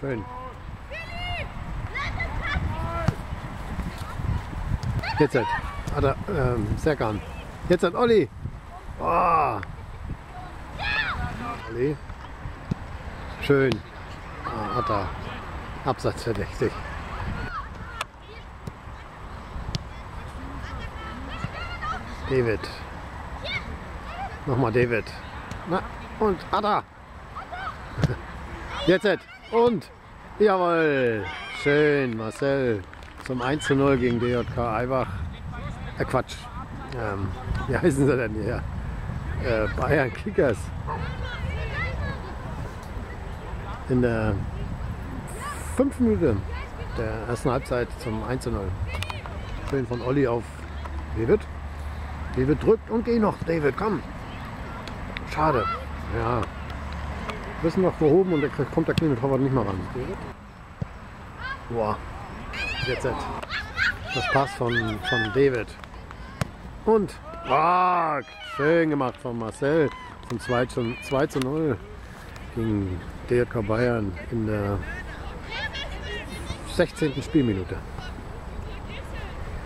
Schön. Jetzt hat, hat er, ähm, Serkan. Jetzt hat Olli. Oh. Olli. Schön. Ah, hat er. Absatz verdächtig. David. Nochmal David. Na, und Ada. Jetzt. Und. Jawohl. Schön, Marcel. Zum 1 zu 0 gegen DJK Eibach. Äh, Quatsch. Ähm, wie heißen sie denn hier? Äh, Bayern Kickers. In der 5 Minuten der ersten Halbzeit zum 1 zu 0. Schön von Olli auf David. David drückt und geh noch. David, komm. Schade. Ja. Wissen noch gehoben und da kommt der kleine Torwart nicht mehr ran. Boah. Jetzt das Pass von, von David. Und ah, schön gemacht von Marcel zum 2 zu, 2 zu 0 gegen DRK Bayern in der 16. Spielminute.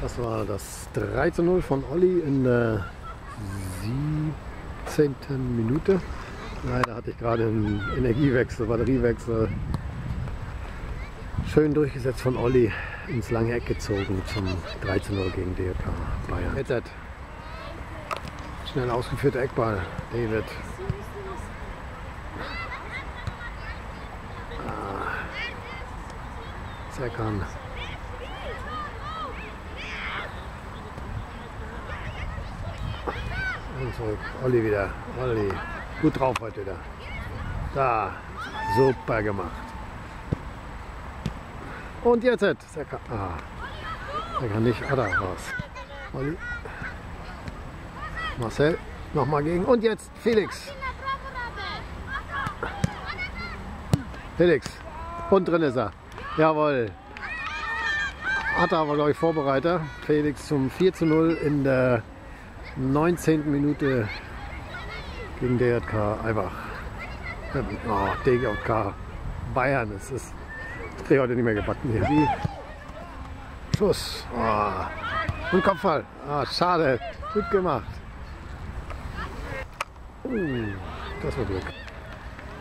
Das war das 3 zu 0 von Olli in der 17. Minute. Leider hatte ich gerade einen Energiewechsel, Batteriewechsel. Schön durchgesetzt von Olli ins lange Eck gezogen zum 3 zu 0 gegen DRK Bayern. Hat schnell ausgeführter Eckball. David. Ah. Serkan. Und zurück. Olli wieder. Olli. Gut drauf heute wieder. Da. Super gemacht. Und jetzt. Der kann, ah, der kann nicht. Ah, da war's. Olli. Marcel. Nochmal gegen. Und jetzt Felix. Felix. Und drin ist er. Jawohl. Er aber, glaube ich, Vorbereiter. Felix zum 4 zu 0 in der 19. Minute gegen DJK Eibach. Oh, DJK Bayern. Es ist ich kriege heute nicht mehr gebacken hier. Die Schuss. Oh. Und Kopfball. Ah, schade. Gut gemacht. Uh, das war Glück.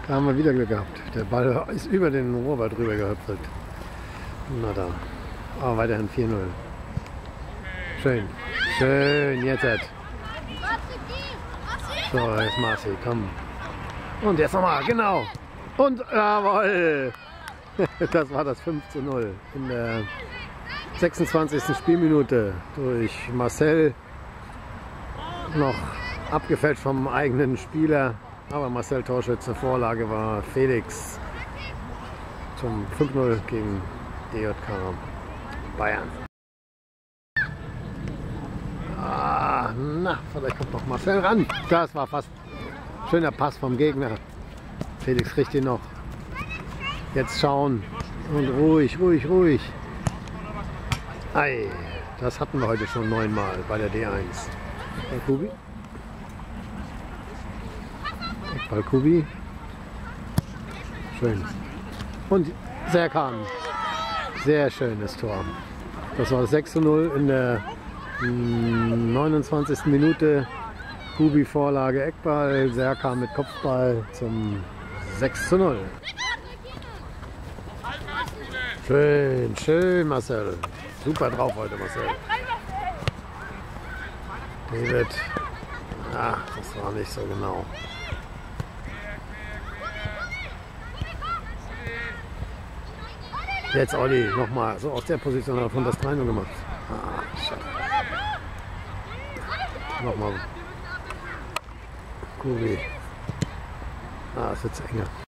Da haben wir wieder Glück gehabt. Der Ball ist über den Rohrball drüber gehüpfelt. Na da. Aber weiterhin 4-0. Schön. Schön, jetzt. So, jetzt Marci, komm. Und jetzt nochmal, genau. Und jawohl. Das war das 5 zu 0 in der 26. Spielminute durch Marcel. Noch abgefälscht vom eigenen Spieler. Aber Marcel Torschütze Vorlage war Felix zum 5-0 gegen DJK Bayern. Ah, na, vielleicht kommt noch Marcel ran. Das war fast schöner Pass vom Gegner. Felix kriegt ihn noch. Jetzt schauen und ruhig, ruhig, ruhig. Ei, das hatten wir heute schon neunmal bei der D1. Kubi. Eckball Kubi. Schön. Und Serkan. Sehr schönes Tor. Das war 6 zu 0 in der 29. Minute. Kubi Vorlage Eckball, Serkan mit Kopfball zum 6 zu 0. Schön, schön Marcel. Super drauf heute Marcel. David. Ah, das war nicht so genau. Jetzt Olli, nochmal. So aus der Position hat er von das 3 gemacht. Ah. Nochmal. Kubi. Ah, es wird enger.